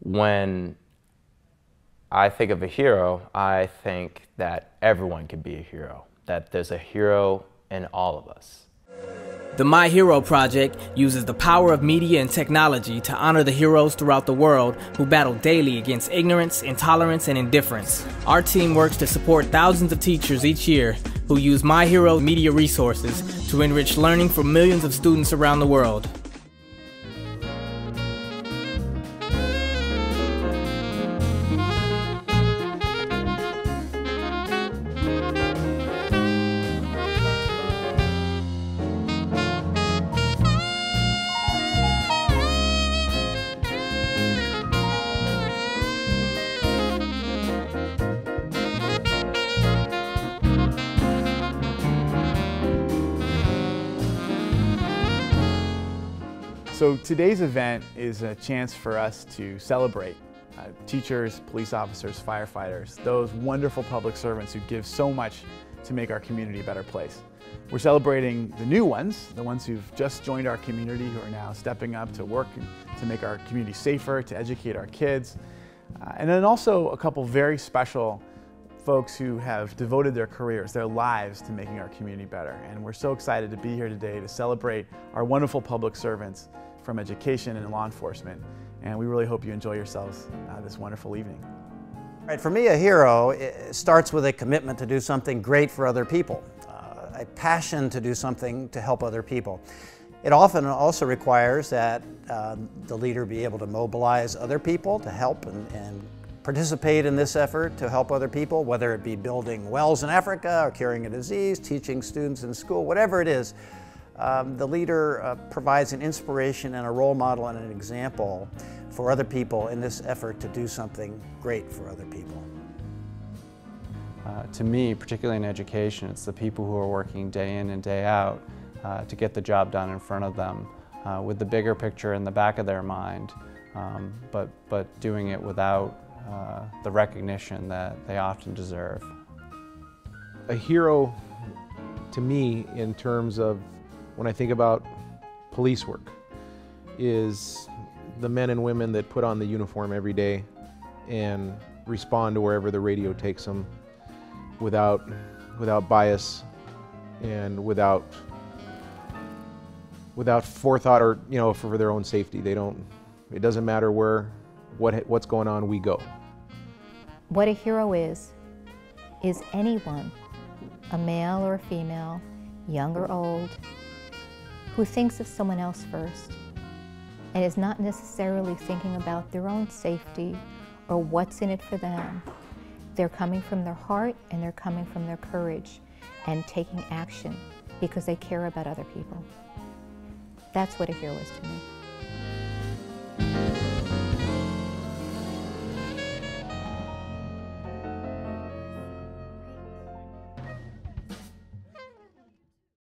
when I think of a hero, I think that everyone can be a hero, that there's a hero in all of us. The My Hero Project uses the power of media and technology to honor the heroes throughout the world who battle daily against ignorance, intolerance, and indifference. Our team works to support thousands of teachers each year who use My Hero media resources to enrich learning for millions of students around the world. So today's event is a chance for us to celebrate uh, teachers, police officers, firefighters, those wonderful public servants who give so much to make our community a better place. We're celebrating the new ones, the ones who've just joined our community who are now stepping up to work to make our community safer, to educate our kids. Uh, and then also a couple very special folks who have devoted their careers, their lives to making our community better. And we're so excited to be here today to celebrate our wonderful public servants from education and law enforcement. And we really hope you enjoy yourselves uh, this wonderful evening. Right, for me, a hero starts with a commitment to do something great for other people, uh, a passion to do something to help other people. It often also requires that uh, the leader be able to mobilize other people to help and, and participate in this effort to help other people, whether it be building wells in Africa or curing a disease, teaching students in school, whatever it is. Um, the leader uh, provides an inspiration and a role model and an example for other people in this effort to do something great for other people. Uh, to me, particularly in education, it's the people who are working day in and day out uh, to get the job done in front of them uh, with the bigger picture in the back of their mind, um, but, but doing it without uh, the recognition that they often deserve. A hero to me in terms of when I think about police work is the men and women that put on the uniform every day and respond to wherever the radio takes them without without bias and without without forethought or you know for, for their own safety they don't it doesn't matter where what what's going on we go what a hero is is anyone a male or a female young or old who thinks of someone else first and is not necessarily thinking about their own safety or what's in it for them. They're coming from their heart and they're coming from their courage and taking action because they care about other people. That's what a hero is to me.